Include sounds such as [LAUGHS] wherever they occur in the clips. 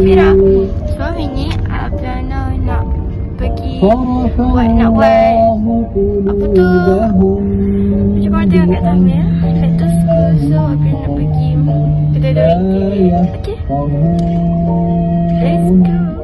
Fira. So hari ni Ablana nak pergi buat nak buat apa tu? Macam mana tengok kat thumbnail Letus school so Ablana nak pergi kedai Dorite Okay Let's go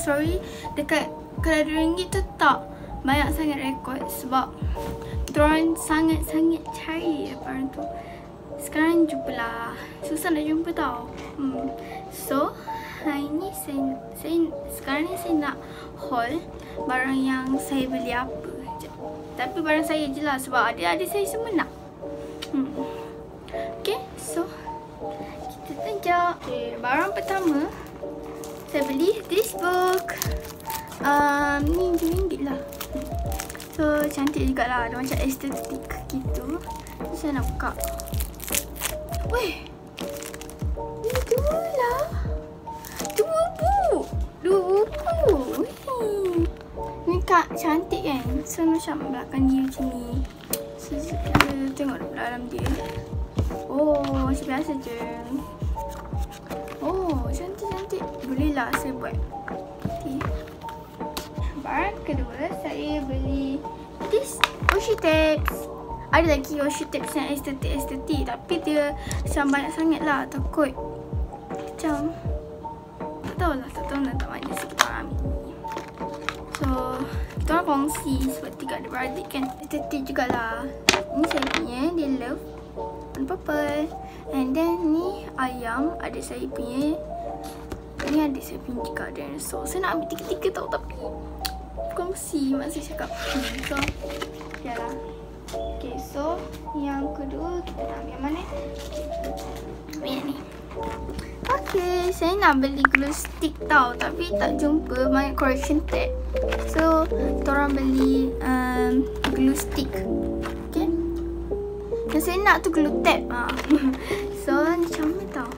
Sorry, dekat kedai ringgit tu tak banyak sangat rekod sebab kita orang sangat-sangat cari aparan tu. Sekarang jumpalah. Susah nak jumpa tau. Hmm. So, hari ni saya, saya sekarang ni saya nak haul barang yang saya beli apa. Tapi barang saya je lah sebab adik-adik saya semua nak. Hmm. Okay, so kita tunjuk. Okay, barang pertama saya beli this book. Um, ni RM2 lah. So, cantik jugalah. Dia macam estetik gitu. So, saya nak buka. Weh. Ni dua lah. Dua buku. Dua. Weh. Ni kak cantik kan? So, macam belakang dia macam ni. So, kita tengok dalam dia. Oh, macam biasa je. Oh, cantik-cantik. Bolehlah saya buat. Okay. Barang kedua, saya beli this washi tapes. Ada lagi washi tapes yang estetik-estetik tapi dia macam banyak sangat lah. Takut macam tak tahu lah, tak tahu nak tak mana sikit orang ambil. So, kita orang kongsi sebab tiga ada beradik kan. Estetik jugalah. Ni saya punya, dia love. Warna purple. And then ni ayam, adik saya punya. Ni adik saya punya juga dinosaur. Saya nak ambil tiga-tiga tau tapi kongsi mak saya cakap. So, yalah. So yang kedua kita nak ambil mana? Yang ni. Okay, saya nak beli glue stick tau tapi tak jumpa banyak correction tab. So, orang beli um, glue stick. Okay. Yang saya nak tu glue tab. Ha. [LAUGHS] so, ni comel tau.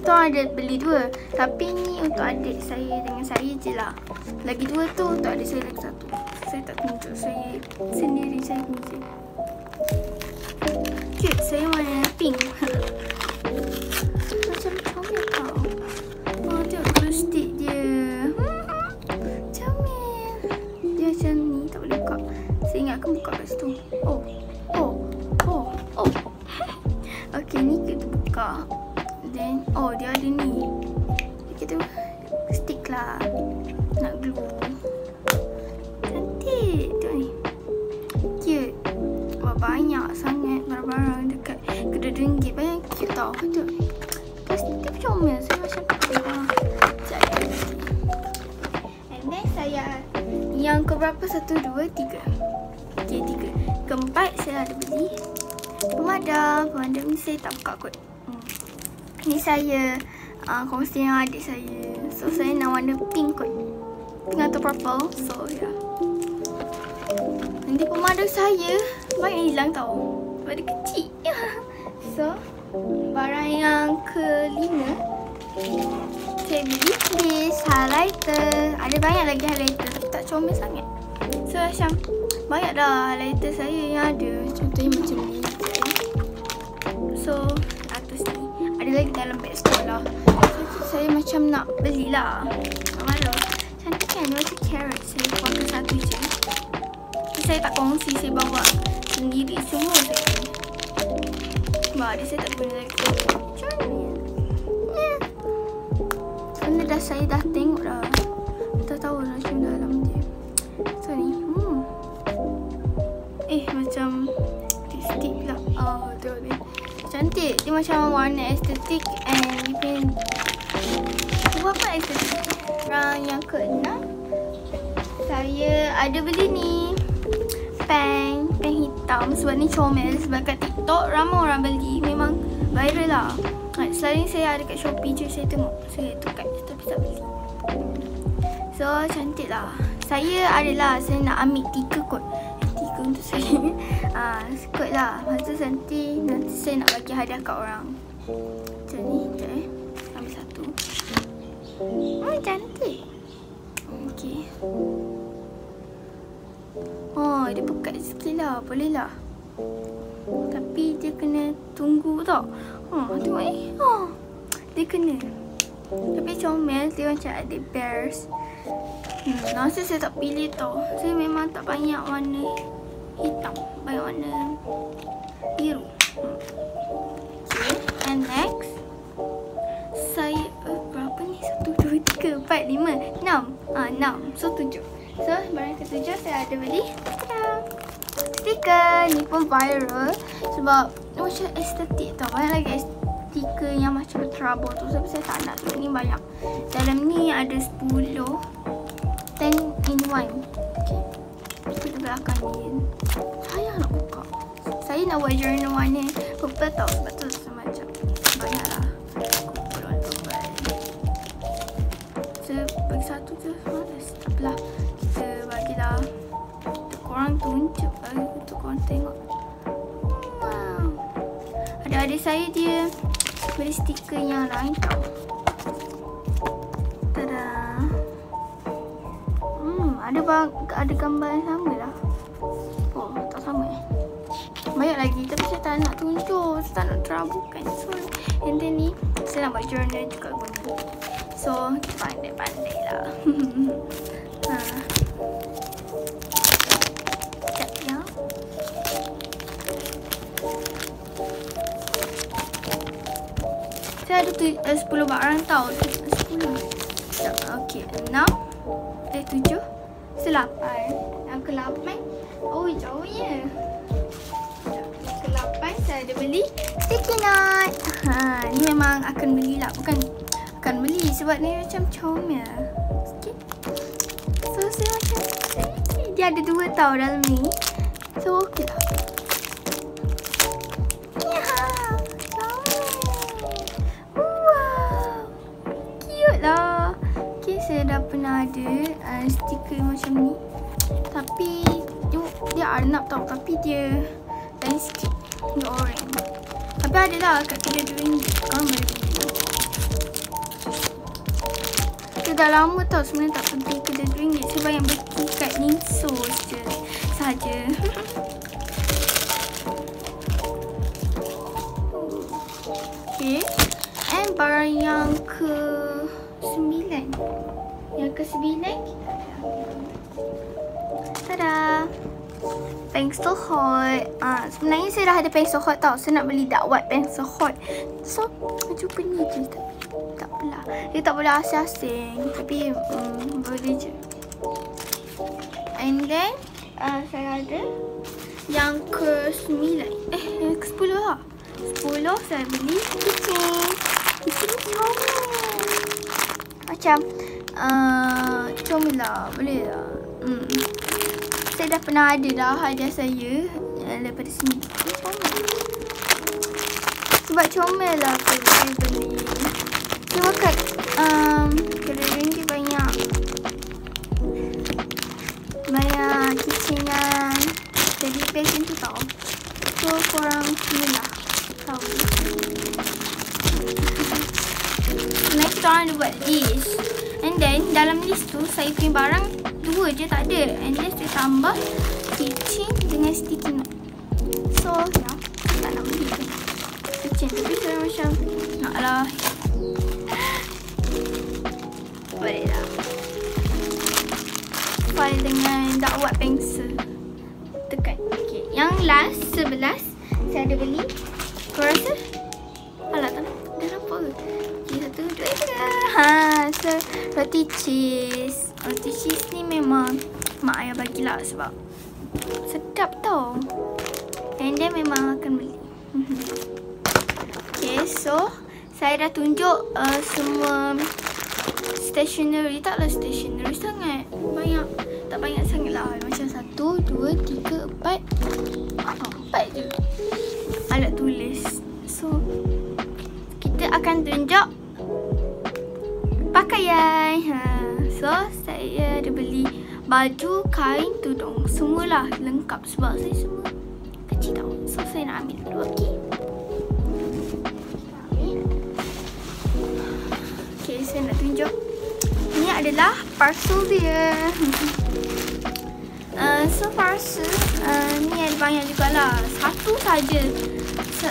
Kita ada beli dua. Tapi ni untuk adik saya dengan saya je lah. Lagi dua tu untuk adik saya lagi satu. Saya tak tunjuk. Saya sendiri saya tunjuk. Cute. Saya warna pink. Macam banyak sangat barang-barang dekat kedai ringgit. Banyak cute tau. Tengok ni. Plastik dia comel. Saya macam wah. Sekejap. And then saya yang keberapa? Satu, dua, tiga. Okay, tiga. Keempat saya ada beli pemadam. Pemadam ni saya tak buka kot. Hmm. Ni saya uh, kongsi dengan adik saya. So, saya nak warna pink kot. Pink atau purple. So. Yeah. Nanti pemadam saya banyak hilang tau. Sebab dia kecil. [LAUGHS] so, barang yang kelima. Beli this highlighter. Ada banyak lagi highlighter tapi tak comel sangat. So, macam banyak dah highlighter saya yang ada. Contohnya macam ni. So, atas ni. Ada lagi dalam beg sekolah. So, saya macam nak belilah. Tak malu. Cantik kan? Macam carrot. Saya pakai satu je. Saya tak kongsi. Saya bawa sendiri. Semua saya punya. Sebab adik saya tak guna lagi. Macam mana? Benda dah saya dah tengok dah. Tak tahu lah macam dalam dia. So ni. Hmm. Eh macam lipstick pula. Oh tu ni. Cantik. dia macam warna estetik and can buat apa estetik Rang yang keenam saya ada beli ni pen pen hitam. Sebab ni comel sebab kat TikTok ramai orang beli. Memang viral lah. Selain saya ada kat Shopee je saya tengok saya tukar tapi tak beli. So cantik lah. Saya adalah saya nak ambil tiga kot. Eh, tiga untuk saya. [LAUGHS] Ah kot lah. Masa nanti nanti saya nak bagi hadiah kat orang. Macam ni sekejap eh. Ambil satu. Hmm cantik. Okey oh dia pekat sikit lah boleh lah tapi dia kena tunggu tau oh tengok eh oh dia kena tapi comel dia macam ada bears Hmm, rasa saya tak pilih tau. Saya memang tak banyak warna hitam. Banyak warna biru. Okay, and next. Saya, uh, berapa ni? Satu, dua, tiga, empat, lima, enam. Ah, enam. So, tujuh. So, barang ketujuh saya ada beli. Stiker. Ni pun viral. Sebab, macam estetik tau. Banyak lagi stiker yang macam trouble tu. Sebab saya tak nak. Sebab ni banyak. Dalam ni ada sepuluh. 10 in 1 Okay Kita belakang ni Saya nak buka Saya nak buat journal warna Purple tau Sebab tu semacam korang tengok Wow Ada adik saya dia Beli stiker yang lain tau ada bang ada gambar yang sama lah. Oh, tak sama eh. Banyak lagi tapi saya tak nak tunjuk. Saya tak nak terabukan. So, and then ni saya nak buat journal juga guna. So, pandai-pandai lah. [LAUGHS] ha. Ada tu, uh, 10 barang tau. 10. Okay, 6. Eh, 7 selapan. Yang ke lapan. Oh, jauh ya. Ke lapan saya ada beli sticky nut. Ha, ni memang akan belilah. Bukan akan beli sebab ni macam comel. Sikit. So, saya macam dia ada dua tau dalam ni. So, okey lah. Pernah ada uh, stiker macam ni. Tapi dia, dia arnab tau tapi dia lain sikit dia orange tapi ada lah kat kedai RM2 korang boleh beli dia dah lama tau sebenarnya tak pergi kedai RM2 saya banyak beli kat Ninso je saja [LAUGHS] okay. And barang yang Tada. Pencil hot. Ah, Sebenarnya saya dah ada pencil hot tau. Saya nak beli dark white pencil hot. So Jumpa ni je? Tapi tak apalah. Dia tak boleh asing-asing Tapi um, Boleh je. And then uh, Saya ada Yang ke sembilan Eh yang ke sepuluh lah. Sepuluh saya beli. Kucing Kucing ni Macam uh, comel lah boleh lah hmm. saya dah pernah ada dah hadiah saya uh, daripada sini. Sebab comel lah aku saya beli cuma kat um, kedai ringgit banyak. Banyak kicingan jadi passion tu tau. So korang sini lah. Kita orang ada buat list And then dalam list tu saya punya barang dua je tak ada. And then saya tambah keychain dengan sticky note. So ya, tak nak beli keychain tapi saya macam nak lah. [LAUGHS] Boleh lah. File dengan dakwat pencil. Tekan. Okay. Yang last, sebelas. Saya ada beli. Bagilah sebab sedap tau. And then memang akan beli. Okay, so saya dah tunjuk uh, semua stationery. Taklah stationery sangat. Banyak. Tak banyak sangat lah. Macam satu, dua, tiga, empat. Oh, empat je. Alat tulis. So, kita akan tunjuk pakaian. Ha. So, saya ada beli baju, kain, tudung. Semualah lengkap sebab saya semua kecil tau. So, saya nak ambil dulu. Okay. Okay, saya nak tunjuk. Ini adalah parcel dia. Uh, [LAUGHS] so parcel uh, ni ada banyak jugalah. Satu saja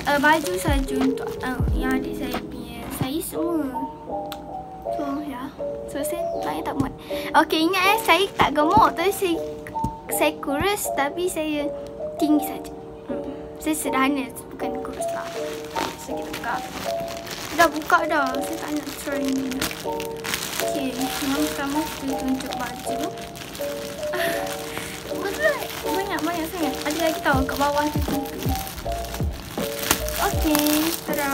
uh, baju saja untuk uh, yang adik saya punya saya semua. So ya. Saya banyak tak muat. Okay ingat eh saya tak gemuk tu saya saya kurus tapi saya tinggi saja. Hmm. Saya sederhana bukan kurus lah. So kita buka. Dah buka dah. Saya tak nak try ni. Okay. Yang pertama kita tunjuk baju. [LAUGHS] Banyak-banyak sangat. Ada lagi tahu kat bawah tu. Okay, tada.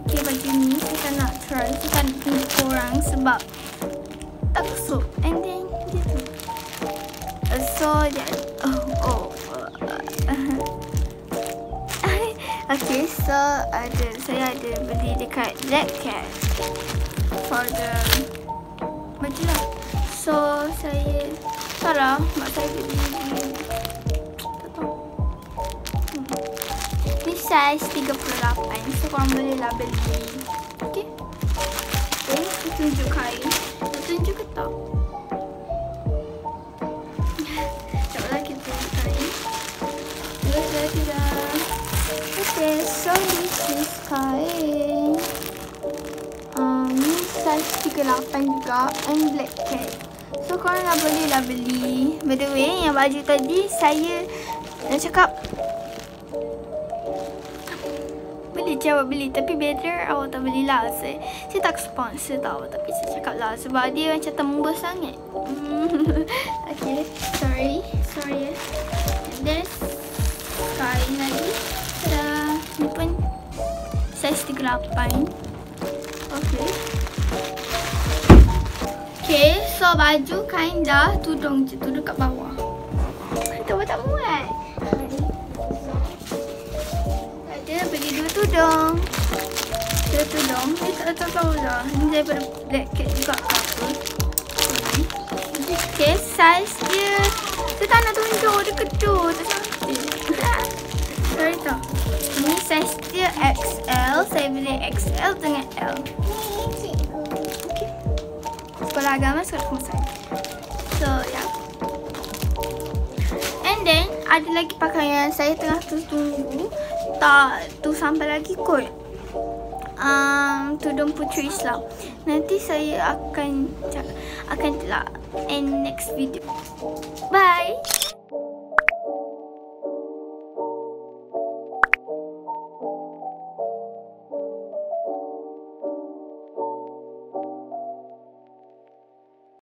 Okay, baju ni tak nak tak nak tunjuk korang sebab tak kusuk. And then, dia tu. Uh, so, dia... Oh, oh. [LAUGHS] okay, so ada saya ada beli dekat Black Cat for the baju lah. So, saya... Tak lah, mak saya beli size 38 So korang boleh lah beli Okay Kita tunjuk ke tak Sekejap kita tunjuk kain Dah dah dah Okay so this is kain. Um, size 38 juga And black cat. So korang lah boleh lah beli. By the way yang baju tadi Saya Nak cakap boleh jawab beli. Tapi better awak tak belilah saya, saya tak sponsor tau tapi saya cakap lah. Sebab dia macam tembus sangat. [LAUGHS] Okay sorry. Sorry ya and there's kain lagi. Tada. Ni pun size 38 okay. Okay so baju kain dah tudung je tudung kat bawah. Tak tak muat tudung Dua tudung Ni tak tahu lah. Ni daripada Black Cat juga apa? Okay size dia Saya tak nak tunjuk Dia kedua Tak cantik Sorry tau Ni size dia XL Saya beli XL dengan L. Okay Sekolah agama Sekolah kemusahan So yeah And then Ada lagi pakaian Saya tengah tunggu tak tu sampai lagi kot um, tudung putri Islam. Nanti saya akan akan telah end next video.